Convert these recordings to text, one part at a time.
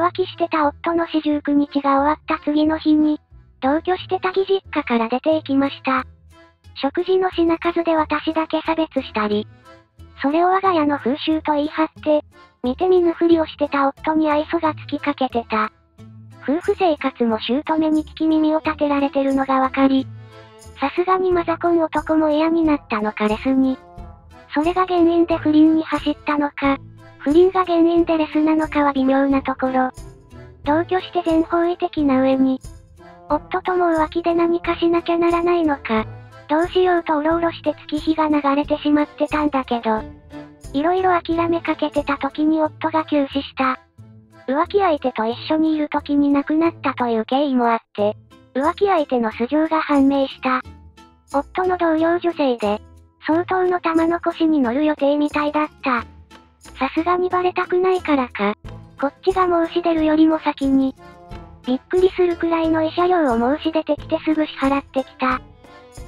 浮気してた夫の四十九日が終わった次の日に、同居してた義実家から出て行きました。食事の品数で私だけ差別したり、それを我が家の風習と言い張って、見て見ぬふりをしてた夫に愛想がつきかけてた。夫婦生活も姑に聞き耳を立てられてるのがわかり、さすがにマザコン男も嫌になったのかレスに。それが原因で不倫に走ったのか、不倫が原因でレスなのかは微妙なところ。同居して全方位的な上に、夫とも浮気で何かしなきゃならないのか、どうしようとうろうろして月日が流れてしまってたんだけど、いろいろ諦めかけてた時に夫が急死した。浮気相手と一緒にいる時に亡くなったという経緯もあって、浮気相手の素性が判明した。夫の同僚女性で、相当の玉の腰に乗る予定みたいだった。さすがにバレたくないからか、こっちが申し出るよりも先に、びっくりするくらいの慰謝料を申し出てきてすぐ支払ってきた。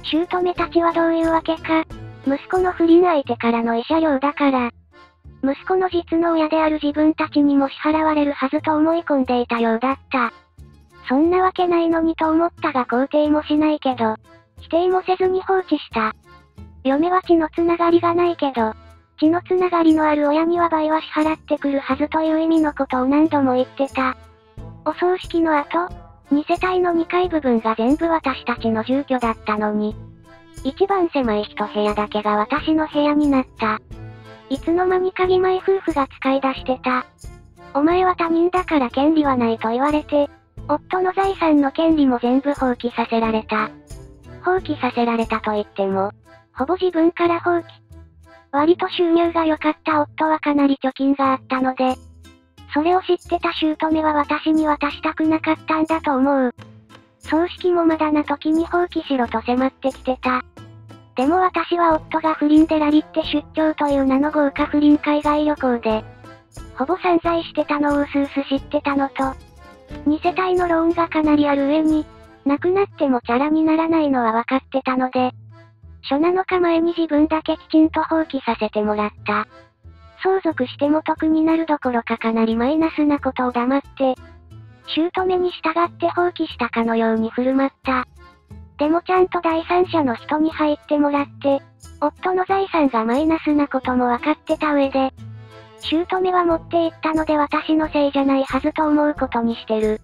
姑たちはどういうわけか、息子の不倫相手からの慰謝料だから、息子の実の親である自分たちにも支払われるはずと思い込んでいたようだった。そんなわけないのにと思ったが肯定もしないけど、否定もせずに放置した。嫁は血のつながりがないけど、血のつながりのある親には倍は支払ってくるはずという意味のことを何度も言ってた。お葬式の後、2世帯の2階部分が全部私たちの住居だったのに、一番狭い一部屋だけが私の部屋になった。いつの間にか義妹夫婦が使い出してた。お前は他人だから権利はないと言われて、夫の財産の権利も全部放棄させられた。放棄させられたと言っても、ほぼ自分から放棄。割と収入が良かった夫はかなり貯金があったので、それを知ってた姑は私に渡したくなかったんだと思う。葬式もまだな時に放棄しろと迫ってきてた。でも私は夫が不倫でラリって出張という名の豪華不倫海外旅行で、ほぼ散財してたのをうすうす知ってたのと、2世帯のローンがかなりある上に、亡くなってもチャラにならないのは分かってたので、初七日前に自分だけきちんと放棄させてもらった。相続しても得になるどころかかなりマイナスなことを黙って、姑に従って放棄したかのように振る舞った。でもちゃんと第三者の人に入ってもらって、夫の財産がマイナスなことも分かってた上で、姑は持っていったので私のせいじゃないはずと思うことにしてる。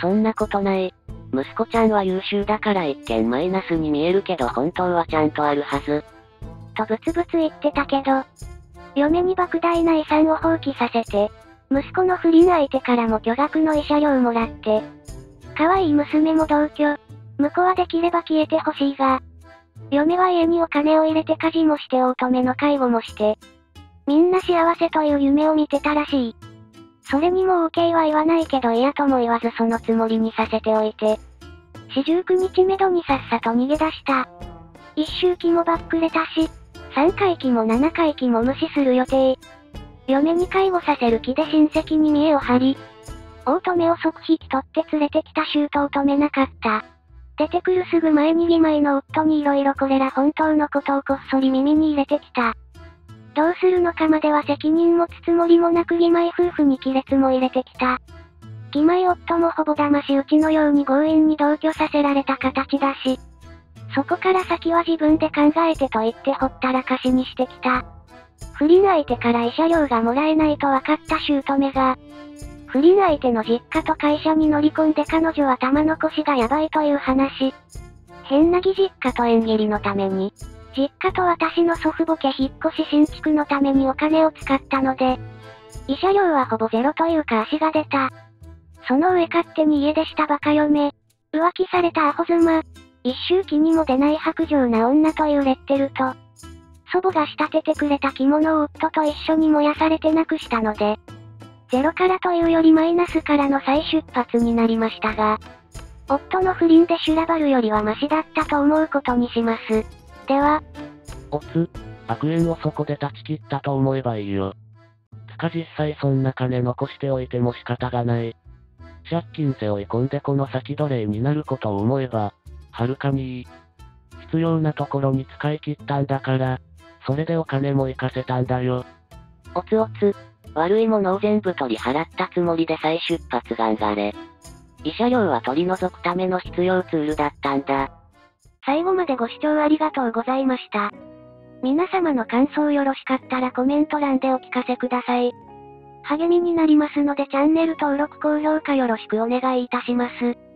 そんなことない。息子ちゃんは優秀だから一見マイナスに見えるけど本当はちゃんとあるはず。とブツブツ言ってたけど、嫁に莫大な遺産を放棄させて、息子の不倫相手からも巨額の慰謝料もらって、可愛い娘も同居、婿はできれば消えてほしいが、嫁は家にお金を入れて家事もして乙女の介護もして、みんな幸せという夢を見てたらしい。それにも OK は言わないけど嫌とも言わずそのつもりにさせておいて。四十九日目処にさっさと逃げ出した。一周期もばっくれたし、三回忌も七回忌も無視する予定。嫁に介護させる気で親戚に見栄を張り、大乙女を即引き取って連れてきた舅を止めなかった。出てくるすぐ前に義妹の夫に色々これら本当のことをこっそり耳に入れてきた。どうするのかまでは責任持つつもりもなく義妹夫婦に亀裂も入れてきた。義妹夫もほぼ騙し討ちのように強引に同居させられた形だし、そこから先は自分で考えてと言ってほったらかしにしてきた。不倫相手から慰謝料がもらえないと分かった姑が、不倫相手の実家と会社に乗り込んで彼女は玉の腰がやばいという話。変な義実家と縁切りのために、実家と私の祖父母家引っ越し新築のためにお金を使ったので、慰謝料はほぼゼロというか足が出た。その上勝手に家出したバカ嫁、浮気されたアホ妻、一周期にも出ない白状な女というレッテルと、祖母が仕立ててくれた着物を夫と一緒に燃やされてなくしたので、ゼロからというよりマイナスからの再出発になりましたが、夫の不倫で修羅場るよりはマシだったと思うことにします。では。おつ、悪縁をそこで断ち切ったと思えばいいよ。つか実際そんな金残しておいても仕方がない。借金背負い込んでこの先奴隷になることを思えば、はるかにいい。必要なところに使い切ったんだから、それでお金も行かせたんだよ。おつおつ。悪いものを全部取り払ったつもりで再出発頑張れ。慰謝料は取り除くための必要ツールだったんだ。最後までご視聴ありがとうございました。皆様の感想よろしかったらコメント欄でお聞かせください。励みになりますのでチャンネル登録高評価よろしくお願いいたします。